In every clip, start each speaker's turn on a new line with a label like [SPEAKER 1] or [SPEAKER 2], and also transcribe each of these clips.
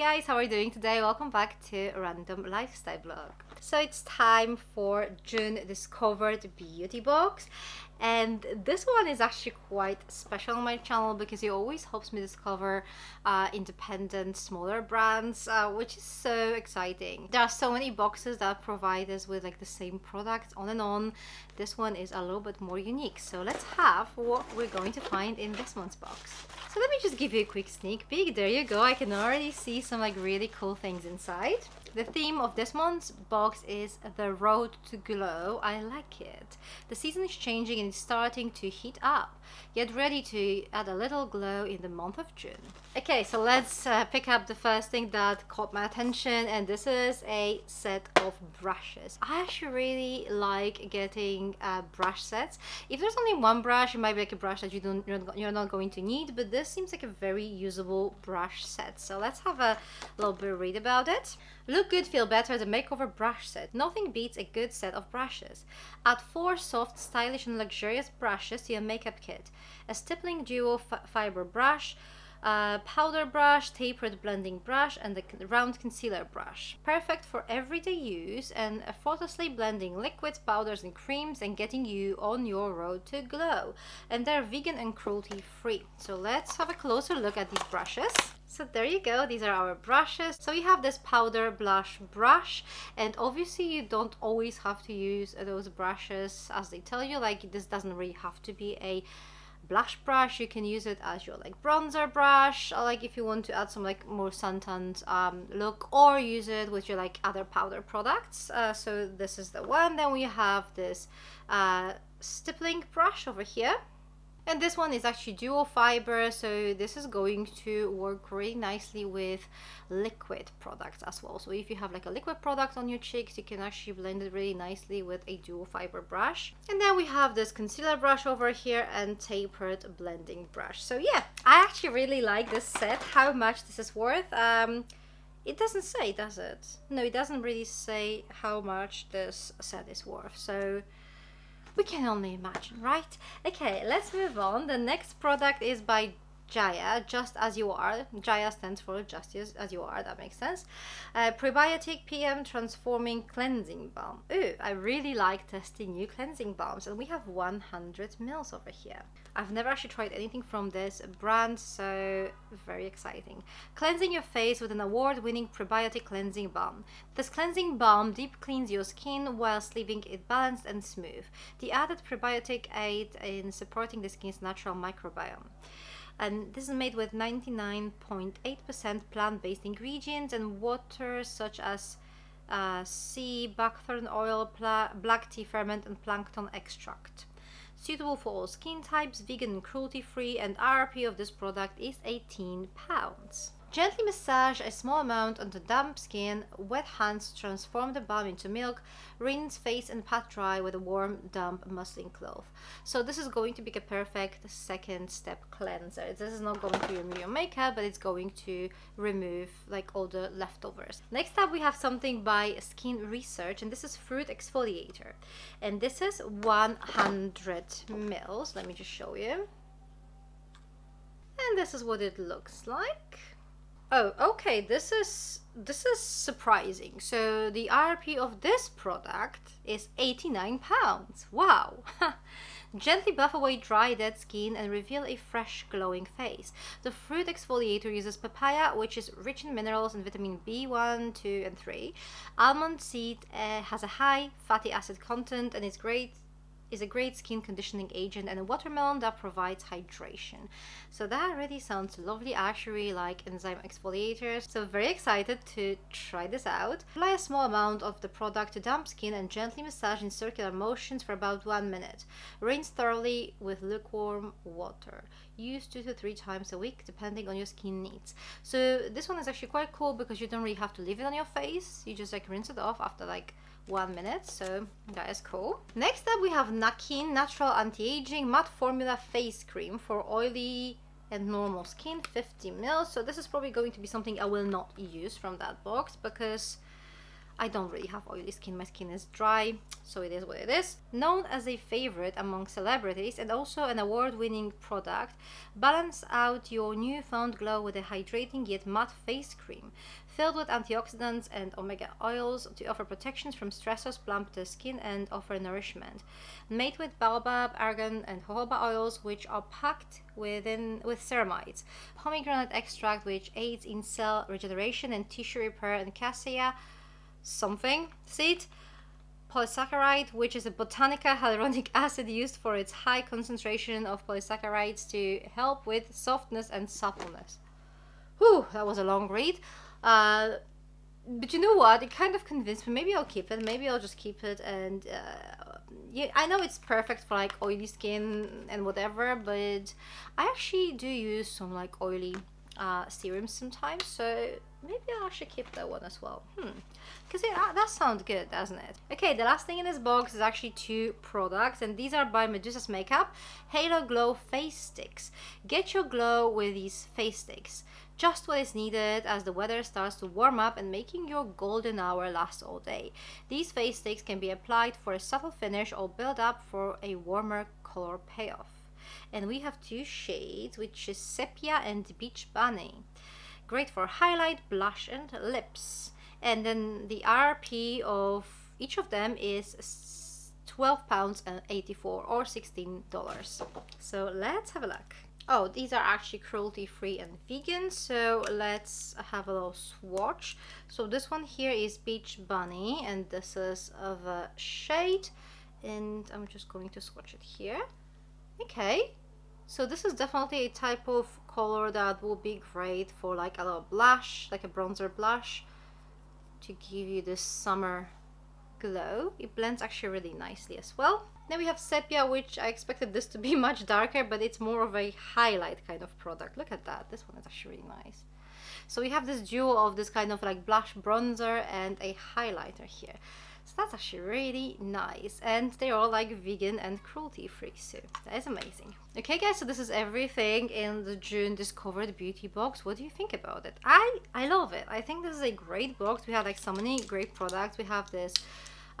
[SPEAKER 1] guys, how are you doing today? Welcome back to Random Lifestyle Vlog. So it's time for June Discovered Beauty Box and this one is actually quite special on my channel because it always helps me discover uh, independent smaller brands uh, which is so exciting. There are so many boxes that provide us with like the same product on and on. This one is a little bit more unique. So let's have what we're going to find in this month's box. So let me just give you a quick sneak peek. There you go. I can already see some like really cool things inside. The theme of this month's box is the road to glow. I like it. The season is changing starting to heat up. Get ready to add a little glow in the month of June. Okay, so let's uh, pick up the first thing that caught my attention and this is a set of brushes. I actually really like getting uh, brush sets. If there's only one brush, it might be like a brush that you don't, you're not going to need, but this seems like a very usable brush set. So let's have a little bit read about it. Look good, feel better, the makeover brush set. Nothing beats a good set of brushes. Add four soft, stylish and luxurious brushes to your makeup kit a stippling duo fiber brush, a powder brush, tapered blending brush, and a round concealer brush. Perfect for everyday use and effortlessly blending liquids, powders, and creams and getting you on your road to glow. And they're vegan and cruelty free. So let's have a closer look at these brushes. So there you go, these are our brushes. So we have this powder blush brush and obviously you don't always have to use those brushes as they tell you, like this doesn't really have to be a blush brush. You can use it as your like bronzer brush or like if you want to add some like more suntanned um, look or use it with your like other powder products. Uh, so this is the one. Then we have this uh, stippling brush over here and this one is actually dual fiber so this is going to work really nicely with liquid products as well. So if you have like a liquid product on your cheeks you can actually blend it really nicely with a dual fiber brush. And then we have this concealer brush over here and tapered blending brush. So yeah I actually really like this set how much this is worth. Um, it doesn't say does it? No it doesn't really say how much this set is worth. So we can only imagine, right? Okay, let's move on. The next product is by Jaya, Just As You Are. Jaya stands for Just As You Are, that makes sense. Uh, Prebiotic PM Transforming Cleansing Balm. Ooh, I really like testing new cleansing balms and we have 100 mils over here. I've never actually tried anything from this brand, so very exciting. Cleansing your face with an award-winning prebiotic cleansing balm. This cleansing balm deep cleans your skin whilst leaving it balanced and smooth. The added prebiotic aid in supporting the skin's natural microbiome and this is made with 99.8% plant-based ingredients and water such as uh, sea buckthorn oil, black tea ferment and plankton extract. Suitable for all skin types, vegan and cruelty-free and RRP of this product is 18 pounds. Gently massage a small amount onto damp skin, wet hands transform the balm into milk, rinse face and pat dry with a warm damp muslin cloth. So this is going to be a perfect second step cleanser. This is not going to remove your makeup but it's going to remove like all the leftovers. Next up we have something by Skin Research and this is Fruit Exfoliator and this is 100 mils. Let me just show you. And this is what it looks like. Oh, okay, this is this is surprising. So the RP of this product is 89 pounds. Wow. Gently buff away dry dead skin and reveal a fresh glowing face. The fruit exfoliator uses papaya which is rich in minerals and vitamin B1, 2 and 3. Almond seed uh, has a high fatty acid content and is great is a great skin conditioning agent and a watermelon that provides hydration. So that really sounds lovely. Actually like enzyme exfoliators. So very excited to try this out. Apply a small amount of the product to damp skin and gently massage in circular motions for about one minute. Rinse thoroughly with lukewarm water. Use two to three times a week depending on your skin needs. So this one is actually quite cool because you don't really have to leave it on your face. You just like rinse it off after like one minute so that is cool. Next up we have Nakin natural anti-aging matte formula face cream for oily and normal skin 50 ml so this is probably going to be something I will not use from that box because I don't really have oily skin, my skin is dry, so it is what it is. Known as a favorite among celebrities and also an award-winning product, balance out your newfound glow with a hydrating yet matte face cream filled with antioxidants and omega oils to offer protections from stressors, plump the skin, and offer nourishment. Made with baobab, argan, and jojoba oils, which are packed within with ceramides, pomegranate extract, which aids in cell regeneration and tissue repair, and cassia something seed polysaccharide, which is a botanica hyaluronic acid used for its high concentration of polysaccharides to help with softness and suppleness. Whew, that was a long read. Uh, but you know what? It kind of convinced me. Maybe I'll keep it. Maybe I'll just keep it. And uh, yeah, I know it's perfect for like oily skin and whatever, but I actually do use some like oily uh, serums sometimes. So maybe I should keep that one as well. Hmm. Because yeah, that sounds good, doesn't it? Okay, the last thing in this box is actually two products, and these are by Medusa's Makeup Halo Glow Face Sticks. Get your glow with these face sticks just what is needed as the weather starts to warm up and making your golden hour last all day. These face sticks can be applied for a subtle finish or build up for a warmer color payoff. And we have two shades, which is Sepia and Beach Bunny. Great for highlight, blush, and lips. And then the RP of each of them is 12 pounds and 84 or 16 dollars. So let's have a look. Oh these are actually cruelty free and vegan so let's have a little swatch. So this one here is beach bunny and this is of a shade and i'm just going to swatch it here. Okay so this is definitely a type of color that will be great for like a little blush like a bronzer blush to give you this summer glow it blends actually really nicely as well then we have sepia, which I expected this to be much darker, but it's more of a highlight kind of product. Look at that. This one is actually really nice. So we have this duo of this kind of like blush bronzer and a highlighter here. So that's actually really nice. And they're all like vegan and cruelty free. So that is amazing. Okay guys, so this is everything in the June Discovered Beauty box. What do you think about it? I, I love it. I think this is a great box. We have like so many great products. We have this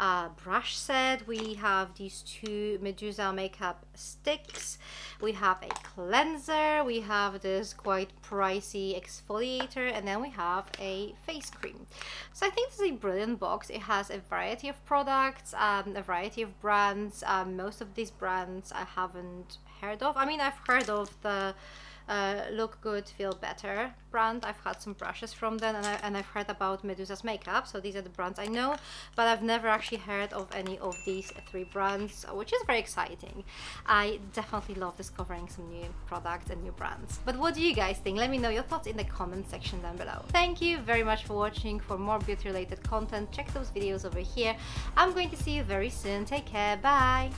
[SPEAKER 1] uh, brush set. We have these two Medusa makeup sticks. We have a cleanser. We have this quite pricey exfoliator. And then we have a face cream. So I think this is a brilliant box. It has a variety of products, um, a variety of brands. Um, most of these brands I haven't heard of. I mean, I've heard of the uh, Look Good, Feel Better brand. I've had some brushes from them and, I, and I've heard about Medusa's makeup. So these are the brands I know, but I've never actually heard of any of these three brands, which is very exciting. I definitely love discovering some new products and new brands. But what do you guys think? Let me know your thoughts in the comment section down below. Thank you very much for watching. For more beauty related content, check those videos over here. I'm going to see you very soon. Take care. Bye.